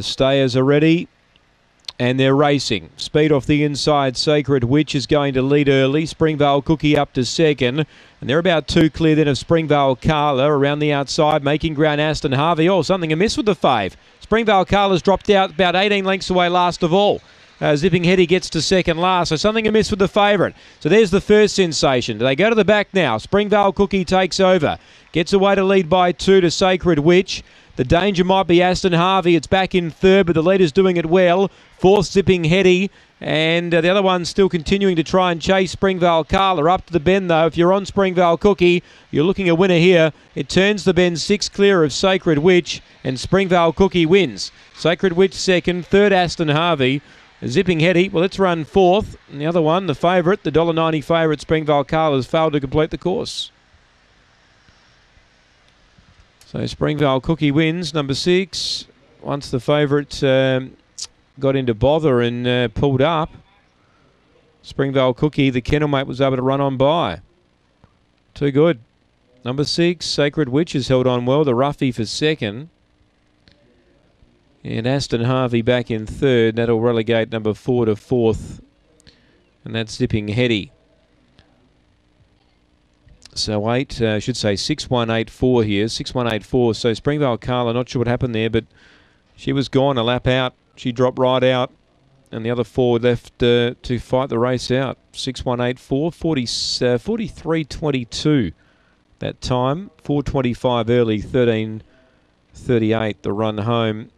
The stayers are ready and they're racing. Speed off the inside. Sacred Witch is going to lead early. Springvale Cookie up to second. And they're about two clear then of Springvale Carla around the outside, making ground Aston Harvey. Oh, something amiss with the fave. Springvale Carla's dropped out about 18 lengths away last of all. Uh, Zipping Hetty gets to second last, so something amiss with the favourite. So there's the first sensation. Do they go to the back now. Springvale Cookie takes over. Gets away to lead by two to Sacred Witch. The danger might be Aston Harvey. It's back in third, but the leader's doing it well. Fourth, Zipping Hetty. And uh, the other one's still continuing to try and chase Springvale Carla. Up to the bend, though. If you're on Springvale Cookie, you're looking a winner here. It turns the bend six clear of Sacred Witch, and Springvale Cookie wins. Sacred Witch second, third, Aston Harvey. Zipping Hetty, well, it's run fourth. And the other one, the favourite, the $1.90 favourite, Springvale Carla, has failed to complete the course. So Springvale Cookie wins, number six. Once the favourite um, got into bother and uh, pulled up, Springvale Cookie, the kennel mate, was able to run on by. Too good. Number six, Sacred Witch has held on well. The roughie for second. And Aston Harvey back in third. That'll relegate number four to fourth. And that's Zipping Hetty. So eight, uh, I should say six one eight four here, six one eight four. So Springvale Carla, not sure what happened there, but she was gone a lap out. She dropped right out, and the other four left uh, to fight the race out. Six one eight four, 40, uh, 43 22 that time. Four twenty five early, thirteen thirty eight the run home.